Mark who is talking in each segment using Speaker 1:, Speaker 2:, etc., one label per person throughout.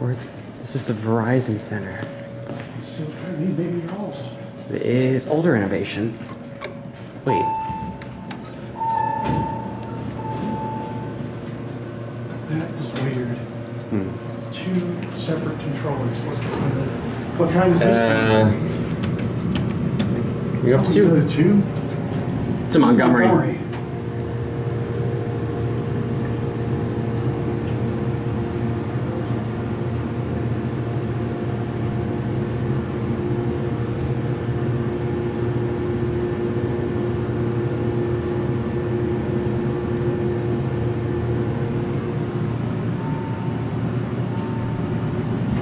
Speaker 1: This is the Verizon Center.
Speaker 2: It's still maybe maybe yours.
Speaker 1: It is older innovation. Wait.
Speaker 2: That is weird. Two separate controllers. What's the kind of, what kind is this?
Speaker 1: Uh, we up to two.
Speaker 2: to two?
Speaker 1: It's a Montgomery.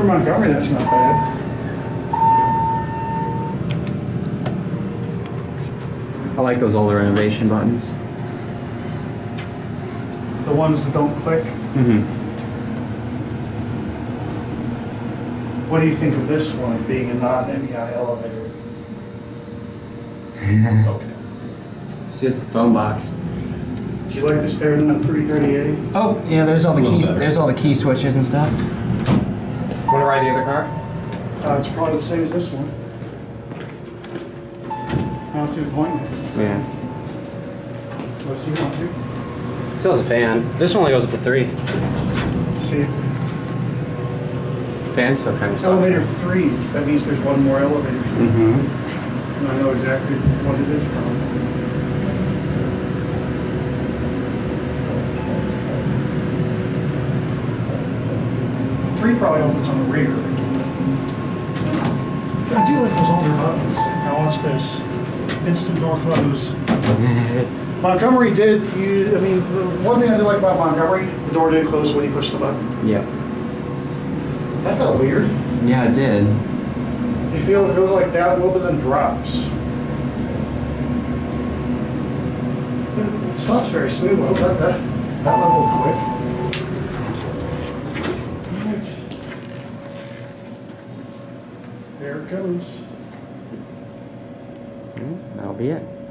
Speaker 2: For Montgomery, that's not bad.
Speaker 1: I like those older innovation buttons.
Speaker 2: The ones that don't click.
Speaker 1: Mm-hmm.
Speaker 2: What do you think of this one being a non-NEI elevator? It's okay.
Speaker 1: It's just a phone box.
Speaker 2: Do you like this better than the 338?
Speaker 3: Oh, yeah, there's all the keys.
Speaker 1: better.
Speaker 3: There's all the key switches and stuff.
Speaker 1: Want to ride the other car?
Speaker 2: Uh, it's probably the same as this one. I don't see the point. in.
Speaker 1: Yeah.
Speaker 2: Unless you want to.
Speaker 1: Still has a fan. This one only goes up to three.
Speaker 2: See if
Speaker 1: Fan still kind of sucks.
Speaker 2: elevator three, that means there's one more elevator.
Speaker 1: Mm-hmm.
Speaker 2: And I know exactly what it is probably. Three probably opens on the rear. I do like those older buttons. Now watch this. Instant door close. Montgomery did, you, I mean, the one thing I did like about Montgomery, the door did close when you pushed the button.
Speaker 1: Yeah.
Speaker 2: That felt weird.
Speaker 1: Yeah, it did.
Speaker 2: You feel it goes like that a little bit, then drops. It stops very smooth. That, that, that level's quick. It goes.
Speaker 1: That'll be it.